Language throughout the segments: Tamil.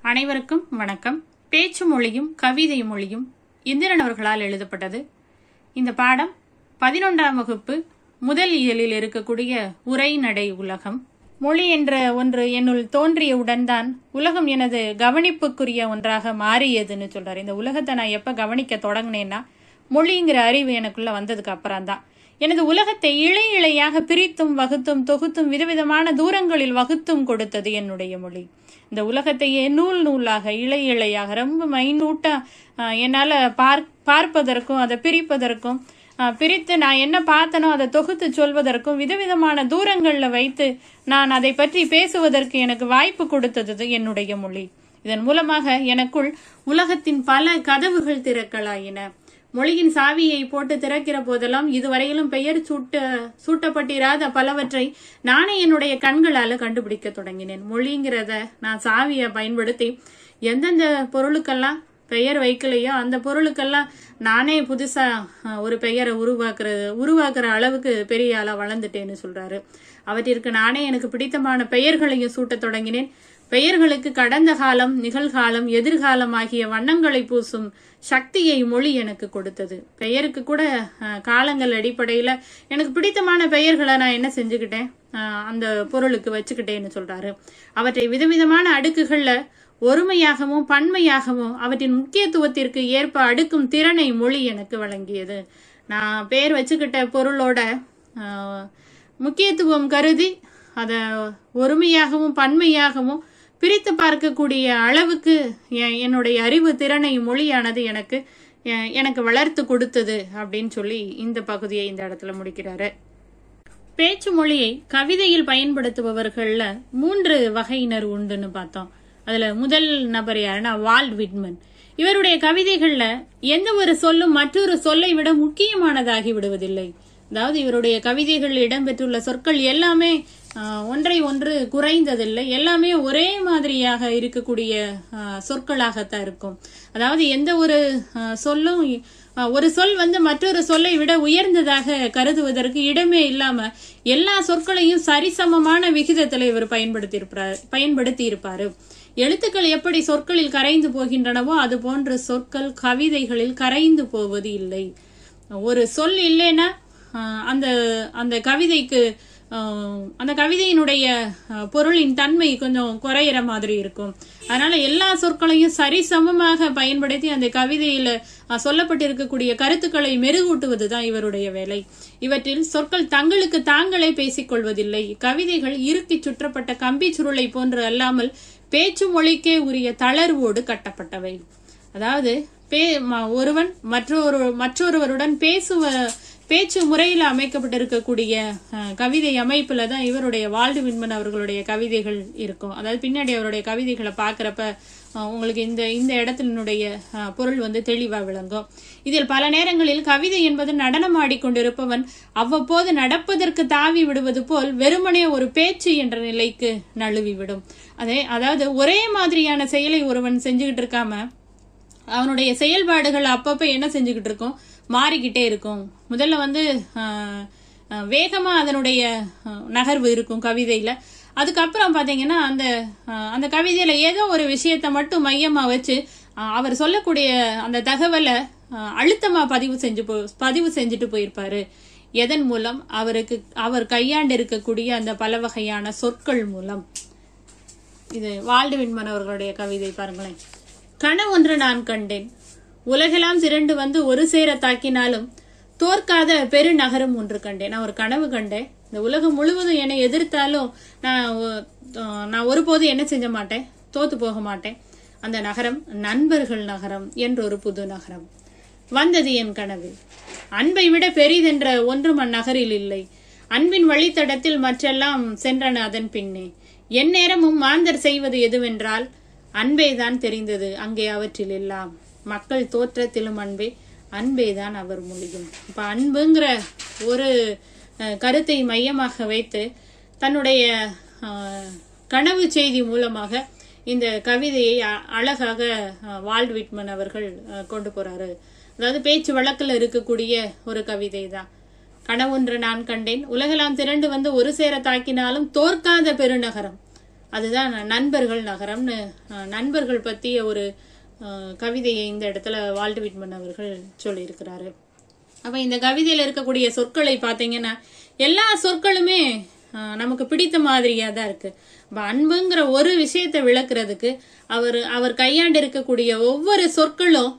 அனைவருக்கும் வணக்கம். பேச்சு மொழியும் கவிதை மொழியும் இந்திரன் அவர்களால் எழுதப்பட்டது. இந்த பாடம் பதினொன்றாம் வகுப்பு முதல் இயலில் இருக்கக்கூடிய உரைநடை உலகம். மொழி என்ற ஒன்று என்னுள் தோன்றியவுடன் தான் உலகம் எனது கவனிப்புக்குரிய ஒன்றாக மாறியதுன்னு சொல்றாரு. இந்த உலகத்தை நான் எப்ப கவனிக்க தொடங்கினேன்னா மொழிங்கிற அறிவு எனக்குள்ள வந்ததுக்கு அப்புறம் தான். எனது உலகத்தை இழை இழையாக பிரித்தும் வகுத்தும் தொகுத்தும் விதவிதமான தூரங்களில் வகுத்தும் கொடுத்தது என்னுடைய மொழி. இந்த உலகத்தையே நூல் நூலாக இலை இளையாக ரொம்ப மைனூட்டா என்னால் என்னால பார் பார்ப்பதற்கும் அதை பிரிப்பதற்கும் பிரித்து நான் என்ன பார்த்தனோ அதை தொகுத்து சொல்வதற்கும் விதவிதமான தூரங்களில் வைத்து நான் அதை பற்றி பேசுவதற்கு எனக்கு வாய்ப்பு கொடுத்தது என்னுடைய மொழி. இதன் மூலமாக எனக்குள் உலகத்தின் பல கதவுகள் திறக்கலாயின. மொழியின் சாவியை போட்டு திறக்கிற போதெல்லாம் இதுவரையிலும் பெயர் சூட்ட சூட்டப்பட்டிராத பலவற்றை நானே என்னுடைய கண்களால கண்டுபிடிக்க தொடங்கினேன். மொழிங்கிறத நான் சாவியை பயன்படுத்தி எந்தெந்த பொருளுக்கெல்லாம் பெயர் வைக்கலையோ அந்த பொருளுக்கெல்லாம் நானே புதுசா ஒரு பெயரை உருவாக்குறது உருவாக்குற அளவுக்கு பெரிய ஆளா வளர்ந்துட்டேன்னு சொல்றாரு. அவற்றிற்கு நானே எனக்கு பிடித்தமான பெயர்களையும் சூட்ட தொடங்கினேன். பெயர்களுக்கு கடந்த காலம் நிகழ்காலம் எதிர்காலம் ஆகிய வண்ணங்களை பூசும் சக்தியை மொழி எனக்கு கொடுத்தது. பெயருக்கு கூட காலங்கள் அடிப்படையில் எனக்கு பிடித்தமான பெயர்களை நான் என்ன செஞ்சுக்கிட்டேன்? அந்த பொருளுக்கு வச்சுக்கிட்டேன்னு சொல்றாரு. அவற்றை விதவிதமான அடுக்குகளில் ஒருமையாகவும் பன்மையாகவும் அவற்றின் முக்கியத்துவத்திற்கு ஏற்ப அடுக்கும் திறனை மொழி எனக்கு வழங்கியது. நான் பேர் வச்சுக்கிட்ட பொருளோட முக்கியத்துவம் கருதி அதை ஒருமையாகவும் பன்மையாகவும் பிரித்து பார்க்கக்கூடிய அளவுக்கு எ- என்னுடைய அறிவு திறனை மொழியானது எனக்கு எனக்கு வளர்த்து கொடுத்தது அப்படின்னு சொல்லி இந்த பகுதியை இந்த இடத்துல முடிக்கிறாரு. பேச்சு மொழியை கவிதையில் பயன்படுத்துபவர்கள்ல மூன்று வகையினர் உண்டுன்னு பார்த்தோம். அதுல முதல் நபர் யாருன்னா வால்ட் விட்மன். இவருடைய கவிதைகள்ல எந்த ஒரு சொல்லும் மற்றொரு சொல்லை விட முக்கியமானதாகி விடுவதில்லை. அதாவது இவருடைய கவிதைகளில் இடம்பெற்றுள்ள சொற்கள் எல்லாமே ஒன்றை ஒன்று குறைந்ததில்லை. எல்லாமே ஒரே மாதிரியாக இருக்கக்கூடிய சொற்களாகத்தான் இருக்கும். அதாவது எந்த ஒரு சொல்லும் ஒரு சொல் வந்து மற்றொரு சொல்லை விட உயர்ந்ததாக கருதுவதற்கு இடமே இல்லாம எல்லா சொற்களையும் சரிசமமான விகிதத்தில் இவர் பயன்படுத்தி இருப்பார் பயன்படுத்தி இருப்பாரு எழுத்துக்கள் எப்படி சொற்களில் கரைந்து போகின்றனவோ அது போன்ற சொற்கள் கவிதைகளில் கரைந்து போவது இல்லை. ஒரு சொல் இல்லைன்னா அந்த அந்த கவிதைக்கு அந்த கவிதையினுடைய பொருளின் தன்மை கொஞ்சம் குறையிற மாதிரி இருக்கும். அதனால எல்லா சொற்களையும் சரிசமமாக பயன்படுத்தி அந்த கவிதையில சொல்லப்பட்டிருக்கக்கூடிய கருத்துக்களை மெருகூட்டுவது தான் இவருடைய வேலை. இவற்றில் சொற்கள் தங்களுக்கு தாங்களே பேசிக்கொள்வதில்லை கவிதைகள் இறுக்கி சுற்றப்பட்ட கம்பி சுருளை போன்று அல்லாமல் பேச்சு மொழிக்கே உரிய தளர்வோடு கட்டப்பட்டவை. அதாவது பே ம- ஒருவன் மற்றொரு மற்றொருவருடன் பேசுவ பேச்சு முறையில் அமைக்கப்பட்டிருக்கக்கூடிய கவிதை அமைப்பில் தான் இவருடைய வால்டு விண்மன் அவர்களுடைய கவிதைகள் இருக்கும். அதாவது பின்னாடி அவருடைய கவிதைகளை பார்க்குறப்ப உங்களுக்கு இந்த இந்த இடத்தினுடைய பொருள் வந்து தெளிவாக விளங்கும். இதில் பல நேரங்களில் கவிதை என்பது நடனம் ஆடிக்கொண்டிருப்பவன் அவ்வப்போது நடப்பதற்கு தாவி விடுவது போல் வெறுமனே ஒரு பேச்சு என்ற நிலைக்கு நழுவி விடும். அதே அதாவது ஒரே மாதிரியான செயலை ஒருவன் செஞ்சுக்கிட்டு இருக்காம அவனுடைய செயல்பாடுகள் அப்பப்போ என்ன செஞ்சுக்கிட்டு இருக்கும் மாறிக்கிட்டே இருக்கும். முதல்ல வந்து வேகமாக அதனுடைய நகர்வு இருக்கும் கவிதையில். அதுக்கப்புறம் பார்த்தீங்கன்னா அந்த அந்த கவிதையில் ஏதோ ஒரு விஷயத்த மட்டும் மையமாக வச்சு அவர் சொல்லக்கூடிய அந்த தகவலை அழுத்தமாக பதிவு செஞ்சு போ பதிவு செஞ்சுட்டு போயிருப்பாரு. எதன் மூலம்? அவருக்கு அவர் கையாண்டு இருக்கக்கூடிய அந்த பல வகையான சொற்கள் மூலம். இது வால்டு விண்மன் அவர்களுடைய கவிதை பாருங்களேன். கனவு ஒன்று நான் கண்டேன். உலகெல்லாம் திரண்டு வந்து ஒரு சேர தாக்கினாலும் தோற்காத பெருநகரம் ஒன்று கண்டேன். நான் ஒரு கனவு கண்டேன். இந்த உலகம் முழுவதும் என்னை எதிர்த்தாலும் நான் நான் ஒருபோதும் என்ன செஞ்ச மாட்டேன்? தோத்து போக மாட்டேன். அந்த நகரம் நண்பர்கள் நகரம் என்ற ஒரு புது நகரம். வந்தது என் கனவு. அன்பை விட பெரிதென்ற ஒன்றும் அந்நகரில் இல்லை. அன்பின் வழித்தடத்தில் மற்றெல்லாம் சென்றன அதன் பின்னே. எந்நேரமும் மாந்தர் செய்வது எதுவென்றால் அன்பேதான் தெரிந்தது அங்கே அவற்றில் எல்லாம் மக்கள் தோற்றத்திலும் அன்பே அன்பேதான் அவர் மொழியும் இப்ப அன்புங்கிற ஒரு கருத்தை மையமாக வைத்து தன்னுடைய கனவு செய்தி மூலமாக இந்த கவிதையை அழகாக வால்ட் விட்மன் அவர்கள் கொண்டு போறாரு. அதாவது பேச்சு வழக்கில் இருக்கக்கூடிய ஒரு கவிதை தான் கனவொன்று நான் கண்டேன். உலகெல்லாம் திரண்டு வந்து ஒரு சேர தாக்கினாலும் தோற்காத பெருநகரம். அதுதான் நண்பர்கள் நகரம்னு நண்பர்கள் பற்றிய ஒரு கவிதையை இந்த இடத்துல வால்ட் விட்மன் அவர்கள் சொல்லியிருக்கிறாரு. அப்போ இந்த கவிதையில் இருக்கக்கூடிய சொற்களை பார்த்தீங்கன்னா எல்லா சொற்களுமே நமக்கு பிடித்த மாதிரியாக தான் இருக்குது இப்போ அன்புங்கிற ஒரு விஷயத்தை விளக்குறதுக்கு அவர் அவர் கையாண்டு இருக்கக்கூடிய ஒவ்வொரு சொற்களும்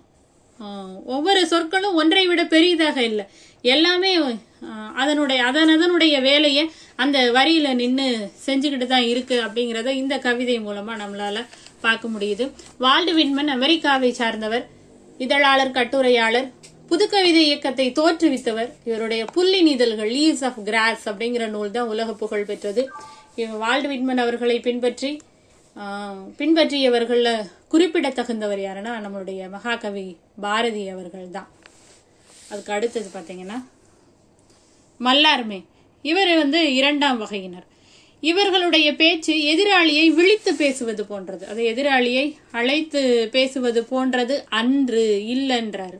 ஒவ்வொரு சொற்களும் ஒன்றை விட பெரியதாக இல்லை. எல்லாமே அதனுடைய அதன் அதனுடைய வேலையை அந்த வரியில நின்று செஞ்சுக்கிட்டு தான் இருக்கு அப்படிங்கிறத இந்த கவிதை மூலமா நம்மளால பார்க்க முடியுது. வால்டு வின்மன் அமெரிக்காவை சார்ந்தவர் இதழாளர் கட்டுரையாளர் புதுக்கவிதை இயக்கத்தை தோற்றுவித்தவர் இவருடைய புள்ளி இதழ்கள் லீவ்ஸ் ஆஃப் கிராஸ் அப்படிங்கிற நூல் தான் உலக புகழ் பெற்றது. இவர் வால்டு விட்மன் அவர்களை பின்பற்றி பின்பற்றியவர்களில் குறிப்பிடத்தகுந்தவர் யாருன்னா நம்மளுடைய மகாகவி பாரதி அவர்கள் தான். அதுக்கு அடுத்தது பார்த்தீங்கன்னா மல்லார்மே. இவர் வந்து இரண்டாம் வகையினர். இவர்களுடைய பேச்சு எதிராளியை விழித்து பேசுவது போன்றது. அது எதிராளியை அழைத்து பேசுவது போன்றது அன்று இல்லைன்றார்.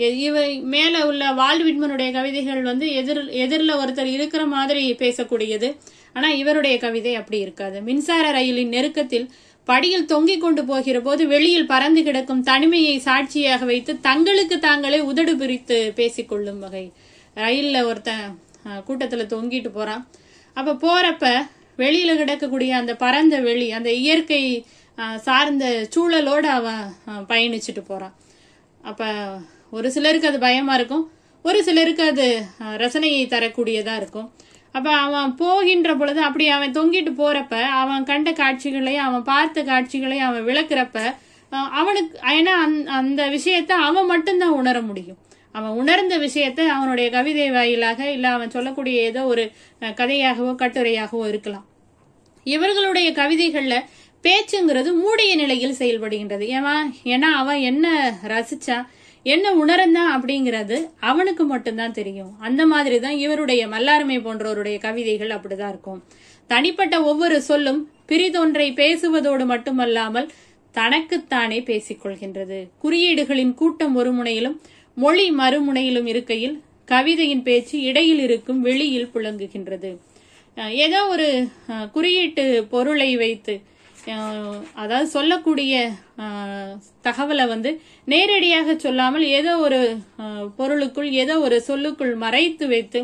எ- இவ மேலே உள்ள வால்விட்மனுடைய கவிதைகள் வந்து எதிர் எதிரில் ஒருத்தர் இருக்கிற மாதிரி பேசக்கூடியது. ஆனால் இவருடைய கவிதை அப்படி இருக்காது. மின்சார ரயிலின் நெருக்கத்தில் படியில் தொங்கிக் கொண்டு போகிற போது வெளியில் பறந்து கிடக்கும் தனிமையை சாட்சியாக வைத்து தங்களுக்கு தாங்களே உதடு பிரித்து பேசிக்கொள்ளும் வகை. ரயிலில் ஒருத்தன் கூட்டத்தில் தொங்கிட்டு போகிறான் அப்போ போகிறப்ப வெளியில் கிடக்கக்கூடிய அந்த பரந்த வெளி அந்த இயற்கை சார்ந்த சூழலோடு அவன் பயணிச்சுட்டு போகிறான் அப்போ ஒரு சிலருக்கு அது பயமாக இருக்கும். ஒரு சிலருக்கு அது ரசனையை தரக்கூடியதாக இருக்கும். அப்போ அவன் போகின்ற பொழுது அப்படி அவன் தொங்கிட்டு போகிறப்ப அவன் கண்ட காட்சிகளையும் அவன் பார்த்த காட்சிகளையும் அவன் விளக்குறப்ப அவனுக்கு ஏன்னா அந் அந்த விஷயத்த அவன் மட்டும்தான் உணர முடியும். அவன் உணர்ந்த விஷயத்தை அவனுடைய கவிதை வாயிலாக இல்லை அவன் சொல்லக்கூடிய ஏதோ ஒரு கதையாகவோ கட்டுரையாகவோ இருக்கலாம். இவர்களுடைய கவிதைகளில் பேச்சுங்கிறது மூடிய நிலையில் செயல்படுகின்றது. ஏமா ஏன்னா அவன் என்ன ரசிச்சா என்ன உணர்ந்தான் அப்படிங்கிறது அவனுக்கு மட்டும்தான் தெரியும். அந்த மாதிரி தான் இவருடைய மல்லாருமை போன்றவருடைய கவிதைகள் அப்படிதான் இருக்கும். தனிப்பட்ட ஒவ்வொரு சொல்லும் பிரிதொன்றை பேசுவதோடு மட்டுமல்லாமல் தனக்குத்தானே பேசிக்கொள்கின்றது. குறியீடுகளின் கூட்டம் ஒரு முனையிலும் மொழி மறுமுனையிலும் இருக்கையில் கவிதையின் பேச்சு இடையில் இருக்கும் வெளியில் புழங்குகின்றது. ஏதோ ஒரு குறியீட்டு பொருளை வைத்து அதாவது சொல்லக்கூடிய தகவலை வந்து நேரடியாக சொல்லாமல் ஏதோ ஒரு பொருளுக்குள் ஏதோ ஒரு சொல்லுக்குள் மறைத்து வைத்து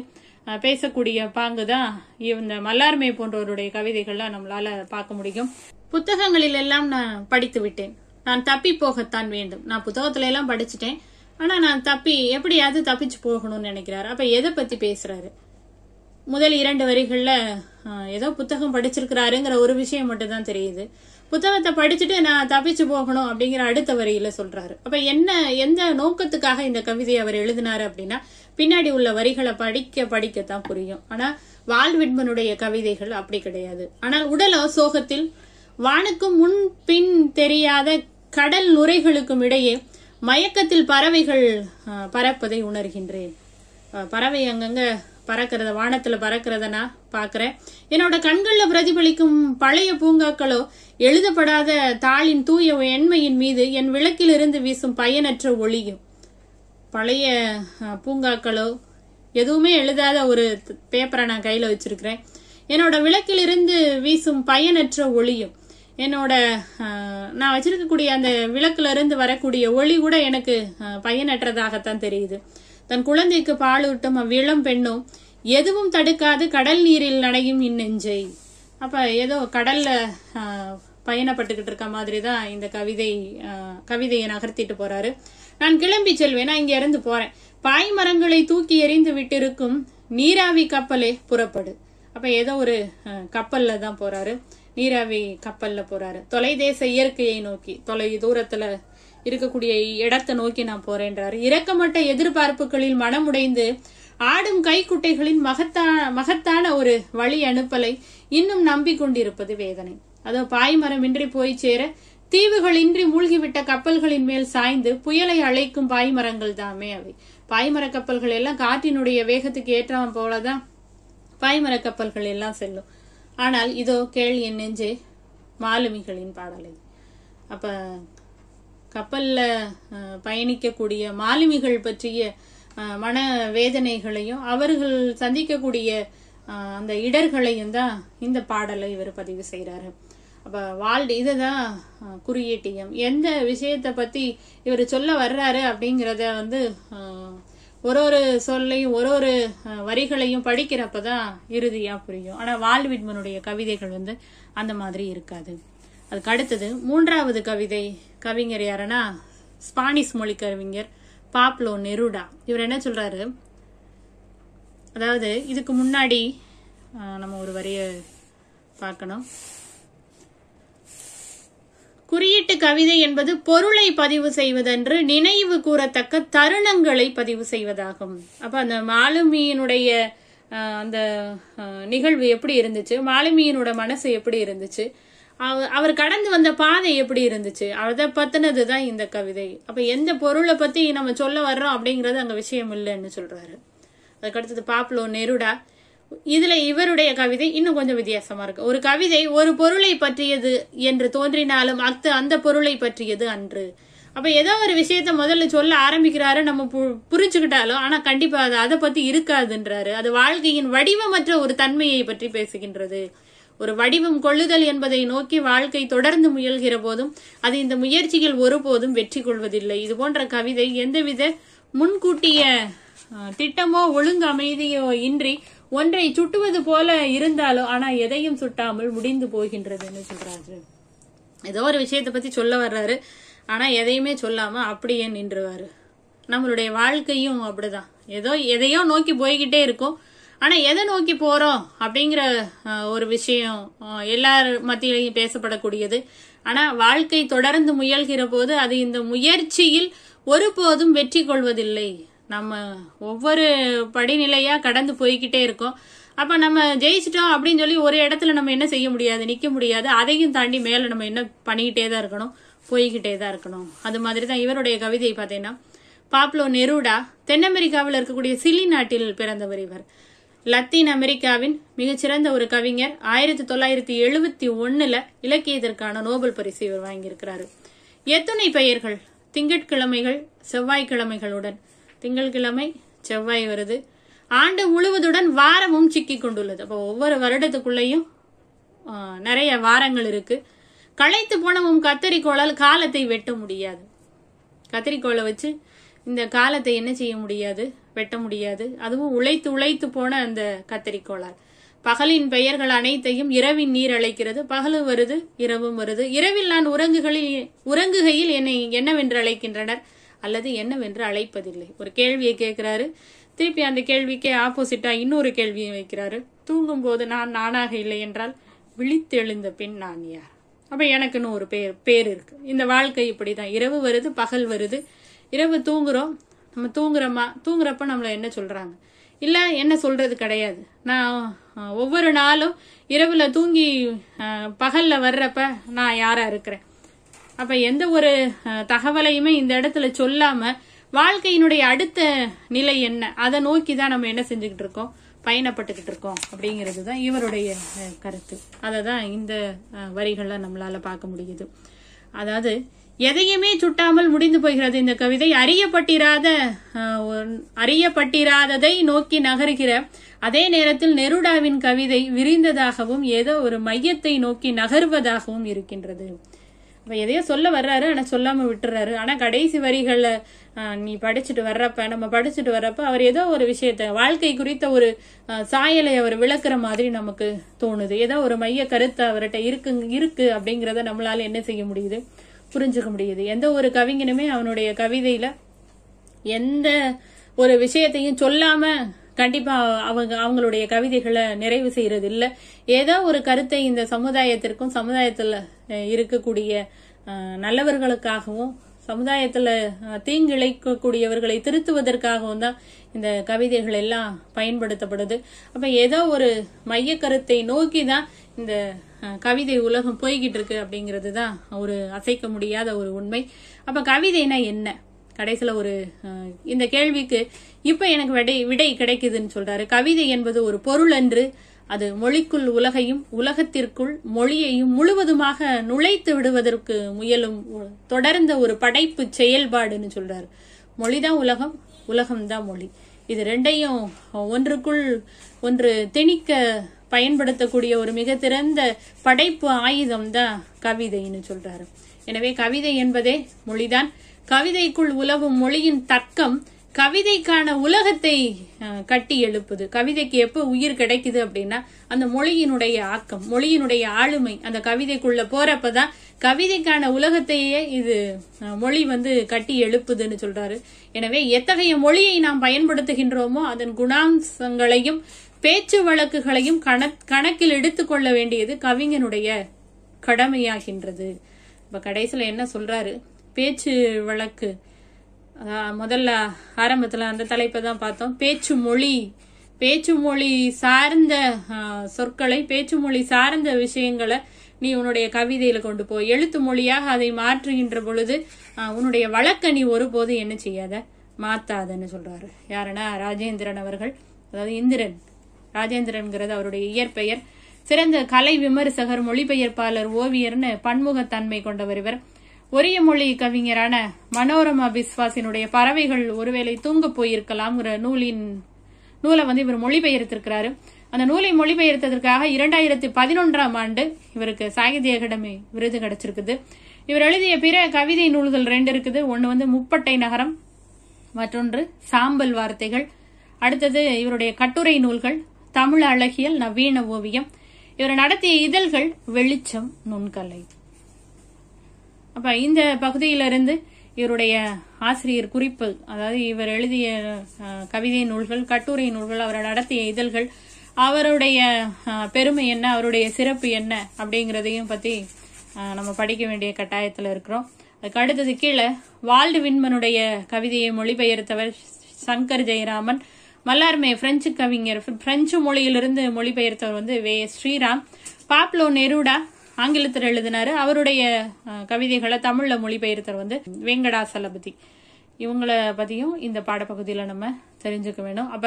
பேசக்கூடிய பாங்கு தான் இந்த மல்லார்மை போன்றவருடைய கவிதைகள்லாம் நம்மளால பார்க்க முடியும். புத்தகங்களில் எல்லாம் நான் படித்து விட்டேன். நான் தப்பி போகத்தான் வேண்டும். நான் புத்தகத்துல எல்லாம் படிச்சுட்டேன். ஆனா நான் தப்பி எப்படியாவது தப்பிச்சு போகணும்னு நினைக்கிறாரு. அப்ப எதை பத்தி பேசுறாரு? முதல் இரண்டு வரிகள்ல ஏதோ புத்தகம் படிச்சிருக்கிறாருங்கிற ஒரு விஷயம் மட்டும் தான் தெரியுது. புத்தகத்தை படிச்சுட்டு நான் தப்பிச்சு போகணும் அப்படிங்கிற அடுத்த வரியில சொல்றாரு. அப்ப என்ன எந்த நோக்கத்துக்காக இந்த கவிதையை அவர் எழுதினாரு அப்படின்னா பின்னாடி உள்ள வரிகளை படிக்க படிக்கத்தான் புரியும். ஆனா வால்விட்மனுடைய கவிதைகள் அப்படி கிடையாது. ஆனால் உடலோ சோகத்தில் வானுக்கும் முன் பின் தெரியாத கடல் நுரைகளுக்கும் இடையே மயக்கத்தில் பறவைகள் பறப்பதை உணர்கின்றேன். பறவை அங்கங்க பறக்கிறத வானத்துல பறக்கிறத நான் பாக்குறேன். என்னோட கண்கள்ல பிரதிபலிக்கும் பழைய பூங்காக்களோ எழுதப்படாத தாளின் தூய எண்மையின் மீது என் விளக்கிலிருந்து வீசும் பயனற்ற ஒளியும். பழைய பூங்காக்களோ எதுவுமே எழுதாத ஒரு பேப்பரை நான் கையில வச்சிருக்கிறேன். என்னோட விளக்கிலிருந்து வீசும் பயனற்ற ஒளியும். என்னோட நான் வச்சிருக்கக்கூடிய அந்த விளக்குல இருந்து வரக்கூடிய ஒளி கூட எனக்கு பயனற்றதாகத்தான் தெரியுது. தன் குழந்தைக்கு பாலூட்டும் அவ்விளம் பெண்ணும் எதுவும் தடுக்காது கடல் நீரில் நனையும் இந்நெஞ்சை அப்ப ஏதோ கடல்ல பயணப்பட்டுக்கிட்டு இருக்க மாதிரி தான் இந்த கவிதை கவிதையை நகர்த்திட்டு போறாரு. நான் கிளம்பி செல்வேன் நான் இங்க இருந்து போறேன். பாய் மரங்களை தூக்கி எறிந்து விட்டிருக்கும் நீராவி கப்பலே புறப்படு. அப்ப ஏதோ ஒரு கப்பல்ல தான் போறாரு. நீராவி கப்பல்ல போறாரு. தொலைதேச இயற்கையை நோக்கி தொலை தூரத்துல இருக்கக்கூடிய இடத்தை நோக்கி நான் போறேன்றாரு. இரக்கமட்ட எதிர்பார்ப்புகளில் மனமுடைந்து ஆடும் கைக்குட்டைகளின் மகத்தான மகத்தான ஒரு வழி அனுப்பலை இன்னும் நம்பிக்கொண்டிருப்பது வேதனை. அதோ பாய்மரமின்றி போய் சேர தீவுகளின்றி மூழ்கிவிட்ட கப்பல்களின் மேல் சாய்ந்து புயலை அழைக்கும் பாய்மரங்கள் தாமே அவை. பாய்மர கப்பல்கள் எல்லாம் காற்றினுடைய வேகத்துக்கு ஏற்றவன் போலதான் பாய்மர கப்பல்கள் எல்லாம் செல்லும். ஆனால் இதோ கேள் என் நெஞ்சே மாலுமிகளின் பாடலை. அப்போ கப்பலில் பயணிக்கக்கூடிய மாலுமிகள் பற்றிய மன வேதனைகளையும் அவர்கள் சந்திக்கக்கூடிய அந்த இடர்களையும் தான் இந்த பாடலை இவர் பதிவு செய்கிறாரு அப்போ வாழ் இதுதான் குறியீட்டியம் எந்த விஷயத்தை பற்றி இவர் சொல்ல வர்றாரு அப்படிங்கிறத வந்து ஒரு ஒரு சொல்லையும் ஒரு ஒரு வரிகளையும் படிக்கிறப்ப தான் இறுதியாக புரியும். ஆனால் வால்விட்மனுடைய கவிதைகள் வந்து அந்த மாதிரி இருக்காது. அதுக்கு அடுத்தது மூன்றாவது கவிதை கவிஞர் யாருன்னா ஸ்பானிஷ் மொழி கவிஞர் பாப்லோ நெருடா. இவர் என்ன சொல்றாரு? அதாவது இதுக்கு முன்னாடி நம்ம ஒரு வரிய பார்க்கணும். குறியீட்டு கவிதை என்பது பொருளை பதிவு செய்வதென்று நினைவு கூறத்தக்க தருணங்களை பதிவு செய்வதாகும். அப்ப அந்த மாலுமியினுடைய அந்த நிகழ்வு எப்படி இருந்துச்சு? மாலுமியினோட மனசு எப்படி இருந்துச்சு? அவ- அவர் கடந்து வந்த பாதை எப்படி இருந்துச்சு? அதை பத்தினது தான் இந்த கவிதை. அப்ப எந்த பொருளை பத்தி நம்ம சொல்ல வர்றோம் அப்படிங்கறது அங்க விஷயம் இல்லைன்னு சொல்றாரு. அதுக்கடுத்தது பாப்லோ நெருடா. இதுல இவருடைய கவிதை இன்னும் கொஞ்சம் வித்தியாசமா இருக்கு. ஒரு கவிதை ஒரு பொருளை பற்றியது என்று தோன்றினாலும் அத்து அந்த பொருளை பற்றியது அன்று. அப்ப ஏதோ ஒரு விஷயத்த முதல்ல சொல்ல ஆரம்பிக்கிறாரு நம்ம பு- புரிஞ்சுக்கிட்டாலும் ஆனா கண்டிப்பா அது அதை பத்தி இருக்காதுன்றாரு. அது வாழ்க்கையின் வடிவமற்ற ஒரு தன்மையை பற்றி பேசுகின்றது. ஒரு வடிவம் கொள்ளுதல் என்பதை நோக்கி வாழ்க்கை தொடர்ந்து முயல்கிற போதும் அது இந்த முயற்சியில் ஒருபோதும் வெற்றி கொள்வதில்லை. இது போன்ற கவிதை எந்தவித முன்கூட்டிய திட்டமோ ஒழுங்கு அமைதியோ இன்றி ஒன்றை சுட்டுவது போல இருந்தாலும் ஆனா எதையும் சுட்டாமல் முடிந்து போகின்றதுன்னு சொல்றாரு ஏதோ ஒரு விஷயத்தை பத்தி சொல்ல வர்றாரு. ஆனா எதையுமே சொல்லாம அப்படியே நின்றுவாரு. நம்மளுடைய வாழ்க்கையும் அப்படிதான். ஏதோ எதையோ நோக்கி போய்கிட்டே இருக்கும். ஆனா எதை நோக்கி போறோம் அப்படிங்கிற ஒரு விஷயம் எல்லார் மத்தியிலையும் பேசப்படக்கூடியது. ஆனா வாழ்க்கை தொடர்ந்து முயல்கிற போது அது இந்த முயற்சியில் ஒருபோதும் வெற்றி கொள்வதில்லை. நம்ம ஒவ்வொரு படிநிலையா கடந்து போய்கிட்டே இருக்கோம். அப்ப நம்ம ஜெயிச்சிட்டோம் அப்படின்னு சொல்லி ஒரு இடத்துல நம்ம என்ன செய்ய முடியாது நிக்க முடியாது அதையும் தாண்டி மேல நம்ம என்ன பண்ணிக்கிட்டே தான் இருக்கணும் போய்கிட்டே தான் இருக்கணும். அது மாதிரி தான் இவருடைய கவிதை பார்த்தீங்கன்னா பாப்லோ நெருடா தென் அமெரிக்காவில் இருக்கக்கூடிய சிலி நாட்டில் பிறந்தவர் இவர். லத்தீன் அமெரிக்காவின் மிகச்சிறந்த ஒரு கவிஞர் ஆயிரத்தி தொள்ளாயிரத்தி எழுபத்தி ஒன்னுல இலக்கியத்திற்கான நோபல் பரிசு இவர் வாங்கியிருக்கிறாரு. எத்துணை பெயர்கள் திங்கட்கிழமைகள் செவ்வாய்க்கிழமைகளுடன். திங்கட்கிழமை செவ்வாய் வருது. ஆண்டு முழுவதுடன் வாரமும் சிக்கி கொண்டுள்ளது. அப்போ ஒவ்வொரு வருடத்துக்குள்ளேயும் நிறைய வாரங்கள் இருக்கு. களைத்து போனவும் கத்தரிக்கோளால் காலத்தை வெட்ட முடியாது. கத்தரிக்கோளை வச்சு இந்த காலத்தை என்ன செய்ய முடியாது? வெட்ட முடியாது. அதுவும் உழைத்து உழைத்து போன அந்த கத்தரிக்கோளால். பகலின் பெயர்கள் அனைத்தையும் இரவின் நீர் அழைக்கிறது. பகலும் வருது இரவும் வருது. இரவில் நான் உறங்குகளில் உறங்குகையில் என்னை என்னவென்று அழைக்கின்றனர்? அல்லது என்னவென்று அழைப்பதில்லை. ஒரு கேள்வியை கேட்கிறாரு. திருப்பி அந்த கேள்விக்கே ஆப்போசிட்டா இன்னொரு கேள்வியை வைக்கிறாரு. தூங்கும் போது நான் நானாக இல்லை என்றால் விழித்தெழுந்த பின் நான் யார்? அப்ப எனக்குன்னு ஒரு பேர் பேர் இருக்கு. இந்த வாழ்க்கை இப்படிதான். இரவு வருது பகல் வருது. இரவு தூங்குறோம். நம்ம தூங்குறோமா? தூங்குறப்ப நம்மள என்ன சொல்றாங்க? இல்ல என்ன சொல்றது கிடையாது. நான் ஒவ்வொரு நாளும் இரவுல தூங்கி பகல்ல வர்றப்ப நான் யாரா இருக்கிறேன்? அப்ப எந்த ஒரு தகவலையுமே இந்த இடத்துல சொல்லாம வாழ்க்கையினுடைய அடுத்த நிலை என்ன? அதை நோக்கி தான் நம்ம என்ன செஞ்சுக்கிட்டு இருக்கோம்? பயணப்பட்டுக்கிட்டு இருக்கோம். அப்படிங்கிறது தான் இவருடைய கருத்து. அதை தான் இந்த வரிகளில் நம்மளால் நம்மளால பார்க்க முடியுது. அதாவது எதையுமே சுட்டாமல் முடிந்து போகிறது இந்த கவிதை. அறியப்பட்டிராத அறியப்பட்டிராததை நோக்கி நகர்கிற அதே நேரத்தில் நெருடாவின் கவிதை விரிந்ததாகவும் ஏதோ ஒரு மையத்தை நோக்கி நகர்வதாகவும் இருக்கின்றது. இப்போ எதையோ சொல்ல வர்றாரு ஆனால் சொல்லாமல் விட்டுறாரு. ஆனால் கடைசி வரிகளை நீ படிச்சுட்டு வர்றப்ப நம்ம படிச்சுட்டு வர்றப்ப அவர் ஏதோ ஒரு விஷயத்த வாழ்க்கை குறித்த ஒரு சாயலை அவர் விளக்குற மாதிரி நமக்கு தோணுது. ஏதோ ஒரு மைய கருத்து அவர்கிட்ட இருக்கு இருக்கு அப்படிங்கிறத நம்மளால என்ன செய்ய முடியுது? புரிஞ்சுக்க முடியுது. எந்த ஒரு கவிஞனுமே அவனுடைய கவிதையில எந்த ஒரு விஷயத்தையும் சொல்லாம கண்டிப்பா அவங்க அவங்களுடைய கவிதைகளை நிறைவு செய்யறது இல்ல ஏதோ ஒரு கருத்தை இந்த சமுதாயத்திற்கும் சமுதாயத்துல இருக்கக்கூடிய நல்லவர்களுக்காகவும் சமுதாயத்துல தீங்கிழைக்கக்கூடியவர்களை திருத்துவதற்காகவும் தான் இந்த கவிதைகள் எல்லாம் பயன்படுத்தப்படுது. அப்ப ஏதோ ஒரு மைய கருத்தை நோக்கி தான் இந்த கவிதை உலகம் போய்கிட்டு இருக்கு அப்படிங்கிறது தான் ஒரு அசைக்க முடியாத ஒரு உண்மை. அப்ப கவிதைனா என்ன? கடைசியில் ஒரு இந்த கேள்விக்கு இப்போ எனக்கு விடை விடை கிடைக்குதுன்னு சொல்றாரு. கவிதை என்பது ஒரு பொருள் என்று அது மொழிக்குள் உலகையும் உலகத்திற்குள் மொழியையும் முழுவதுமாக நுழைத்து விடுவதற்கு முயலும் தொடர்ந்த ஒரு படைப்பு செயல்பாடுன்னு சொல்றாரு. மொழிதான் உலகம் உலகம்தான் மொழி. இது ரெண்டையும் ஒன்றுக்குள் ஒன்று திணிக்க பயன்படுத்தக்கூடிய ஒரு மிக திறந்த படைப்பு ஆயுதம் தான் கவிதைன்னு சொல்றாரு. எனவே கவிதை என்பதே மொழிதான். கவிதைக்குள் உலவும் மொழியின் தர்க்கம் கவிதைக்கான உலகத்தை கட்டி எழுப்புது. கவிதைக்கு எப்போ உயிர் கிடைக்குது அப்படின்னா அந்த மொழியினுடைய ஆக்கம் மொழியினுடைய ஆளுமை அந்த கவிதைக்குள்ள போறப்பதான் கவிதைக்கான உலகத்தையே இது மொழி வந்து கட்டி எழுப்புதுன்னு சொல்றாரு. எனவே எத்தகைய மொழியை நாம் பயன்படுத்துகின்றோமோ அதன் குணாம்சங்களையும் பேச்சு வழக்குகளையும் கணக்கில் எடுத்துக்கொள்ள வேண்டியது கவிஞனுடைய கடமையாகின்றது. இப்ப கடைசியில என்ன சொல்றாரு? பேச்சு வழக்கு. முதல்ல ஆரம்பத்தில் அந்த தலைப்பை தான் பார்த்தோம். பேச்சு மொழி பேச்சு மொழி சார்ந்த சொற்களை பேச்சு மொழி சார்ந்த விஷயங்களை நீ உன்னுடைய கவிதையில கொண்டு போ. எழுத்து மொழியாக அதை மாற்றுகின்ற பொழுது உன்னுடைய வழக்க நீ ஒருபோது என்ன செய்யாத? மாத்தாதன்னு சொல்றாரு. யாருன்னா ராஜேந்திரன் அவர்கள். அதாவது இந்திரன். ராஜேந்திரன்கிறது அவருடைய இயற்பெயர். சிறந்த கலை விமர்சகர் மொழிபெயர்ப்பாளர் ஓவியர்னு பன்முகத்தன்மை கொண்டவர் இவர். ஒரிய மொழி கவிஞரான மனோரமா பிஸ்வாசினுடைய பறவைகள் ஒருவேளை தூங்க போயிருக்கலாம்ங்கிற நூலின் நூலை வந்து இவர் மொழிபெயர்த்திருக்கிறாரு. அந்த நூலை மொழிபெயர்த்ததற்காக இரண்டாயிரத்தி பதினொன்றாம் ஆண்டு இவருக்கு சாகித்ய அகாடமி விருது கிடைச்சிருக்குது. இவர் எழுதிய பிற கவிதை நூல்கள் ரெண்டு இருக்குது. ஒன்னு வந்து முப்பட்டை நகரம் மற்றொன்று சாம்பல் வார்த்தைகள். அடுத்தது இவருடைய கட்டுரை நூல்கள் தமிழ் அழகியல் நவீன ஓவியம். இவர் நடத்திய இதழ்கள் வெளிச்சம் நுண்கலை. அப்ப இந்த பகுதியிலிருந்து இவருடைய ஆசிரியர் குறிப்பு அதாவது இவர் எழுதிய கவிதை நூல்கள் கட்டுரை நூல்கள் அவர் நடத்திய இதழ்கள் அவருடைய பெருமை என்ன அவருடைய சிறப்பு என்ன அப்படிங்கிறதையும் பத்தி நம்ம படிக்க வேண்டிய கட்டாயத்தில் இருக்கிறோம். அதுக்கு அடுத்தது கீழே வால்டு வின்மனுடைய கவிதையை மொழிபெயர்த்தவர் சங்கர் ஜெயராமன். மல்லார்மே பிரெஞ்சு கவிஞர் பிரெஞ்சு மொழியிலிருந்து மொழிபெயர்த்தவர் வந்து வே ஸ்ரீராம். பாப்லோ நெருடா ஆங்கிலத்தில் எழுதினாரு. அவருடைய கவிதைகளை தமிழ்ல மொழிபெயர்த்தர் வந்து வெங்கடாசலபதி. இவங்கள பத்தியும் இந்த பாடப்பகுதியில நம்ம தெரிஞ்சுக்க வேணும். அப்ப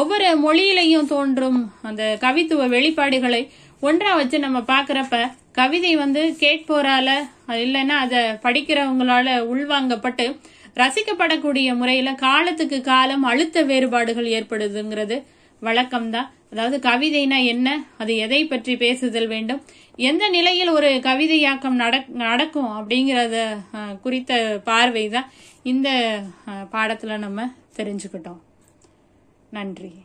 ஒவ்வொரு மொழியிலையும் தோன்றும் அந்த கவித்துவ வெளிப்பாடுகளை ஒன்றா வச்சு நம்ம பாக்குறப்ப கவிதை வந்து கேட்போரால அது இல்லைன்னா அதை படிக்கிறவங்களால உள்வாங்கப்பட்டு ரசிக்கப்படக்கூடிய முறையில காலத்துக்கு காலம் அழுத்த வேறுபாடுகள் ஏற்படுதுங்கிறது வழக்கம்தான். அதாவது கவிதைனா என்ன? அது எதை பற்றி பேசுதல் வேண்டும்? எந்த நிலையில் ஒரு கவிதையாக்கம் நடக்- நடக்கும் அப்படிங்கிறத குறித்த பார்வை தான் இந்த பாடத்தில் நம்ம தெரிஞ்சுக்கிட்டோம். நன்றி.